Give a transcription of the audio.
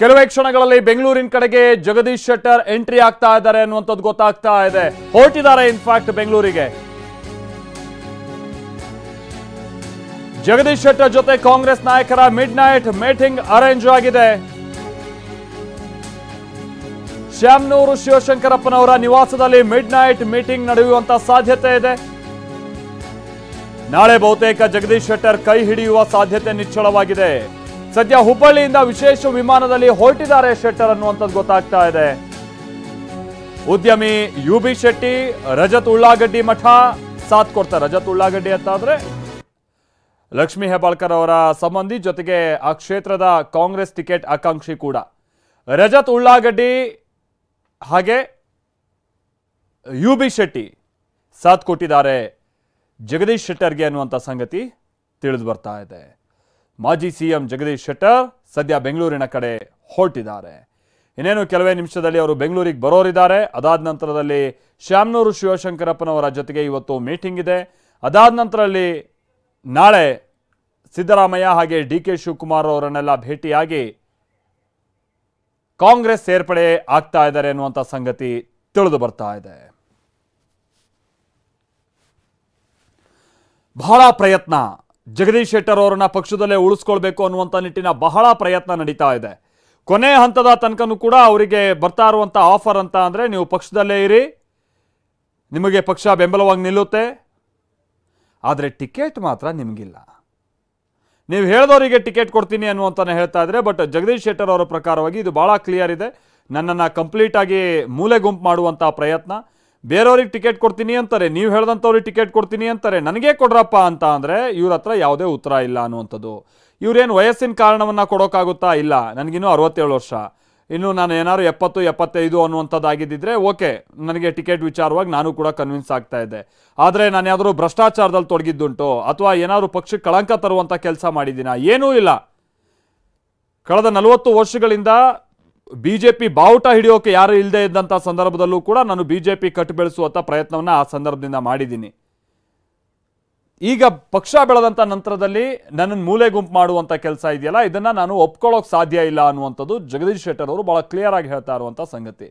ಕೆಲವೇ ಕ್ಷಣಗಳಲ್ಲಿ ಬೆಂಗಳೂರಿನ ಕಡೆಗೆ ಜಗದೀಶ್ ಶೆಟ್ಟರ್ ಎಂಟ್ರಿ ಆಗ್ತಾ ಇದ್ದಾರೆ ಅನ್ನುವಂಥದ್ದು ಗೊತ್ತಾಗ್ತಾ ಇದೆ. ಹೊರಟಿದ್ದಾರೆ ಇನ್ಫ್ಯಾಕ್ಟ್ ಬೆಂಗಳೂರಿಗೆ. ಜಗದೀಶ್ ಶೆಟ್ಟರ್ ಜೊತೆ ಕಾಂಗ್ರೆಸ್ ನಾಯಕರ ಮಿಡ್ ನೈಟ್ ಮೀಟಿಂಗ್ ಅರೇಂಜ್ ಆಗಿದೆ. ಶ್ಯಾಮ್ನೂರು ಶಿವಶಂಕರಪ್ಪನವರ ನಿವಾಸದಲ್ಲಿ ಮಿಡ್ ನೈಟ್ ಮೀಟಿಂಗ್ ನಡೆಯುವಂತ ಸಾಧ್ಯತೆ ಇದೆ. ನಾಳೆ ಬಹುತೇಕ ಜಗದೀಶ್ ಶೆಟ್ಟರ್ ಕೈ ಹಿಡಿಯುವ ಸಾಧ್ಯತೆ ನಿಚ್ಚಳವಾಗಿದೆ. ಸದ್ಯ ಹುಬ್ಬಳ್ಳಿಯಿಂದ ವಿಶೇಷ ವಿಮಾನದಲ್ಲಿ ಹೊರಟಿದ್ದಾರೆ ಶೆಟ್ಟರ್ ಅನ್ನುವಂಥದ್ದು ಗೊತ್ತಾಗ್ತಾ ಇದೆ. ಉದ್ಯಮಿ ಯು ಬಿ ಶೆಟ್ಟಿ, ರಜತ್ ಉಳ್ಳಾಗಡ್ಡಿ ಮಠ ಸಾಥ್ ಕೊಡ್ತಾರೆ. ರಜತ್ ಉಳ್ಳಾಗಡ್ಡಿ ಅಂತ ಆದ್ರೆ ಲಕ್ಷ್ಮೀ ಹೆಬ್ಬಾಳ್ಕರ್ ಅವರ ಸಂಬಂಧಿ ಜೊತೆಗೆ ಆ ಕ್ಷೇತ್ರದ ಕಾಂಗ್ರೆಸ್ ಟಿಕೆಟ್ ಆಕಾಂಕ್ಷಿ ಕೂಡ. ರಜತ್ ಉಳ್ಳಾಗಡ್ಡಿ ಹಾಗೆ ಯು ಬಿ ಶೆಟ್ಟಿ ಸಾಥ್ ಕೊಟ್ಟಿದ್ದಾರೆ ಜಗದೀಶ್ ಶೆಟ್ಟರ್ಗೆ ಅನ್ನುವಂಥ ಸಂಗತಿ ತಿಳಿದು ಬರ್ತಾ ಇದೆ. ಮಾಜಿ ಸಿಎಂ ಜಗದೀಶ್ ಶೆಟ್ಟರ್ ಸದ್ಯ ಬೆಂಗಳೂರಿನ ಕಡೆ ಹೊರಟಿದ್ದಾರೆ. ಇನ್ನೇನು, ಕೆಲವೇ ನಿಮಿಷದಲ್ಲಿ ಅವರು ಬೆಂಗಳೂರಿಗೆ ಬರೋರಿದ್ದಾರೆ. ಅದಾದ ನಂತರದಲ್ಲಿ ಶ್ಯಾಮ್ನೂರು ಶಿವಶಂಕರಪ್ಪನವರ ಜೊತೆಗೆ ಇವತ್ತು ಮೀಟಿಂಗ್ ಇದೆ. ಅದಾದ ನಂತರದಲ್ಲಿ ನಾಳೆ ಸಿದ್ದರಾಮಯ್ಯ ಹಾಗೆ ಡಿ ಕೆ ಶಿವಕುಮಾರ್ ಅವರನ್ನೆಲ್ಲ ಭೇಟಿಯಾಗಿ ಕಾಂಗ್ರೆಸ್ ಸೇರ್ಪಡೆ ಆಗ್ತಾ ಇದ್ದಾರೆ ಎನ್ನುವಂಥ ಸಂಗತಿ ತಿಳಿದು ಬರ್ತಾ ಇದೆ. ಬಹಳ ಪ್ರಯತ್ನ. ಜಗದೀಶ್ ಶೆಟ್ಟರ್ ಅವರನ್ನ ಪಕ್ಷದಲ್ಲೇ ಉಳಿಸ್ಕೊಳ್ಬೇಕು ಅನ್ನುವಂಥ ನಿಟ್ಟಿನ ಬಹಳ ಪ್ರಯತ್ನ ನಡೀತಾ ಇದೆ. ಕೊನೆ ಹಂತದ ತನಕನೂ ಕೂಡ ಅವರಿಗೆ ಬರ್ತಾ ಇರುವಂಥ ಆಫರ್ ಅಂತ ಅಂದರೆ ನೀವು ಪಕ್ಷದಲ್ಲೇ ಇರಿ, ನಿಮಗೆ ಪಕ್ಷ ಬೆಂಬಲವಾಗಿ ನಿಲ್ಲುತ್ತೆ, ಆದರೆ ಟಿಕೆಟ್ ಮಾತ್ರ ನಿಮಗಿಲ್ಲ. ನೀವು ಹೇಳಿದವರಿಗೆ ಟಿಕೆಟ್ ಕೊಡ್ತೀನಿ ಅನ್ನುವಂತಾನೆ ಹೇಳ್ತಾ ಇದ್ರೆ ಬಟ್ ಜಗದೀಶ್ ಶೆಟ್ಟರ್ ಅವರ ಪ್ರಕಾರವಾಗಿ ಇದು ಭಾಳ ಕ್ಲಿಯರ್ ಇದೆ. ನನ್ನನ್ನು ಕಂಪ್ಲೀಟಾಗಿ ಮೂಲೆ ಗುಂಪು ಮಾಡುವಂಥ ಪ್ರಯತ್ನ. ಬೇರೆಯವ್ರಿಗೆ ಟಿಕೆಟ್ ಕೊಡ್ತೀನಿ ಅಂತಾರೆ, ನೀವು ಹೇಳ್ದಂಥವ್ರಿಗೆ ಟಿಕೆಟ್ ಕೊಡ್ತೀನಿ ಅಂತಾರೆ, ನನಗೆ ಕೊಡ್ರಪ್ಪ ಅಂತ ಅಂದರೆ ಇವ್ರ ಹತ್ರ ಯಾವುದೇ ಉತ್ತರ ಇಲ್ಲ ಅನ್ನುವಂಥದ್ದು. ಇವ್ರೇನು ವಯಸ್ಸಿನ ಕಾರಣವನ್ನು ಕೊಡೋಕ್ಕಾಗುತ್ತಾ ಇಲ್ಲ? ನನಗಿನ್ನೂ ಅರವತ್ತೇಳು ವರ್ಷ. ಇನ್ನು ನಾನು ಏನಾದ್ರು ಎಪ್ಪತ್ತು, ಎಪ್ಪತ್ತೈದು ಅನ್ನುವಂಥದ್ದು ಆಗಿದ್ದಿದ್ರೆ ಓಕೆ, ನನಗೆ ಟಿಕೆಟ್ ವಿಚಾರವಾಗಿ ನಾನು ಕೂಡ ಕನ್ವಿನ್ಸ್ ಆಗ್ತಾ ಇದ್ದೆ. ಆದರೆ ನಾನು ಯಾವ್ದಾದ್ರು ಭ್ರಷ್ಟಾಚಾರದಲ್ಲಿ ತೊಡಗಿದ್ದುಂಟು, ಅಥವಾ ಏನಾದರೂ ಪಕ್ಷಕ್ಕೆ ಕಳಂಕ ತರುವಂಥ ಕೆಲಸ ಮಾಡಿದ್ದೀನಾ? ಏನೂ ಇಲ್ಲ. ಕಳೆದ ನಲವತ್ತು ವರ್ಷಗಳಿಂದ ಬಿ ಜೆ ಪಿ ಬಾವುಟ ಹಿಡಿಯೋಕೆ ಯಾರು ಇಲ್ಲದೆ ಇದ್ದಂಥ ಸಂದರ್ಭದಲ್ಲೂ ಕೂಡ ನಾನು ಬಿ ಜೆ ಪಿ ಕಟ್ಟು ಬೆಳೆಸುವಂಥ ಪ್ರಯತ್ನವನ್ನು ಆ ಸಂದರ್ಭದಿಂದ ಮಾಡಿದ್ದೀನಿ. ಈಗ ಪಕ್ಷ ಬೆಳೆದಂಥ ನಂತರದಲ್ಲಿ ನನ್ನನ್ನು ಮೂಲೆ ಗುಂಪು ಮಾಡುವಂಥ ಕೆಲಸ ಇದೆಯಲ್ಲ, ಇದನ್ನು ನಾನು ಒಪ್ಕೊಳ್ಳೋಕೆ ಸಾಧ್ಯ ಇಲ್ಲ ಅನ್ನುವಂಥದ್ದು ಜಗದೀಶ್ ಶೆಟ್ಟರ್ ಅವರು ಭಾಳ ಕ್ಲಿಯರ್ ಆಗಿ ಹೇಳ್ತಾ ಇರುವಂಥ ಸಂಗತಿ.